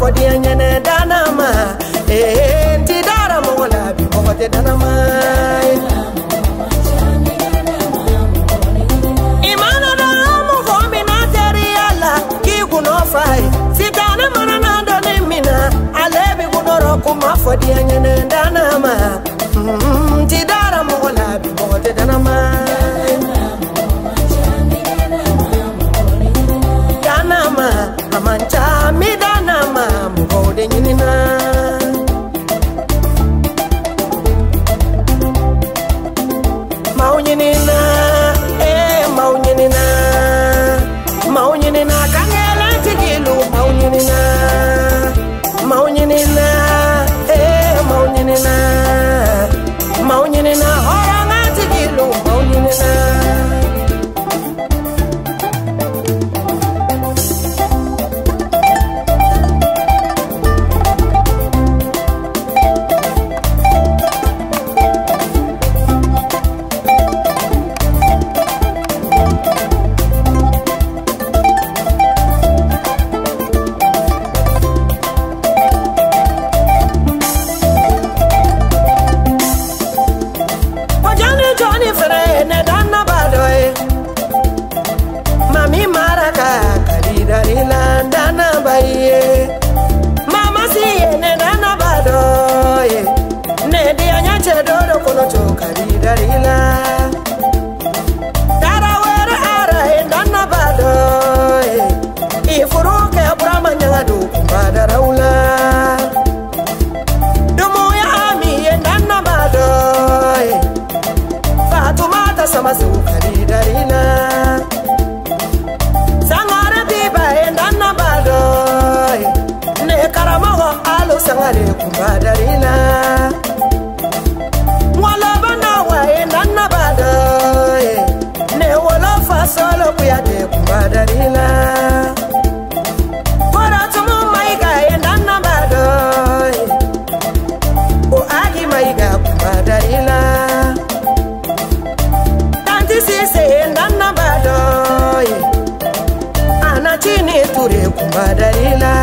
for the anyana danama. Eh, ti darama wala bi over the danama. Fight, sit fai and man na don't mina. I let me go to danama. Mm, ti darama bi over the danama. mancha maunyinina eh magarina sangare biba endanna badoy ne karamogo alu sangare kumbadarina kuskure kuma dare na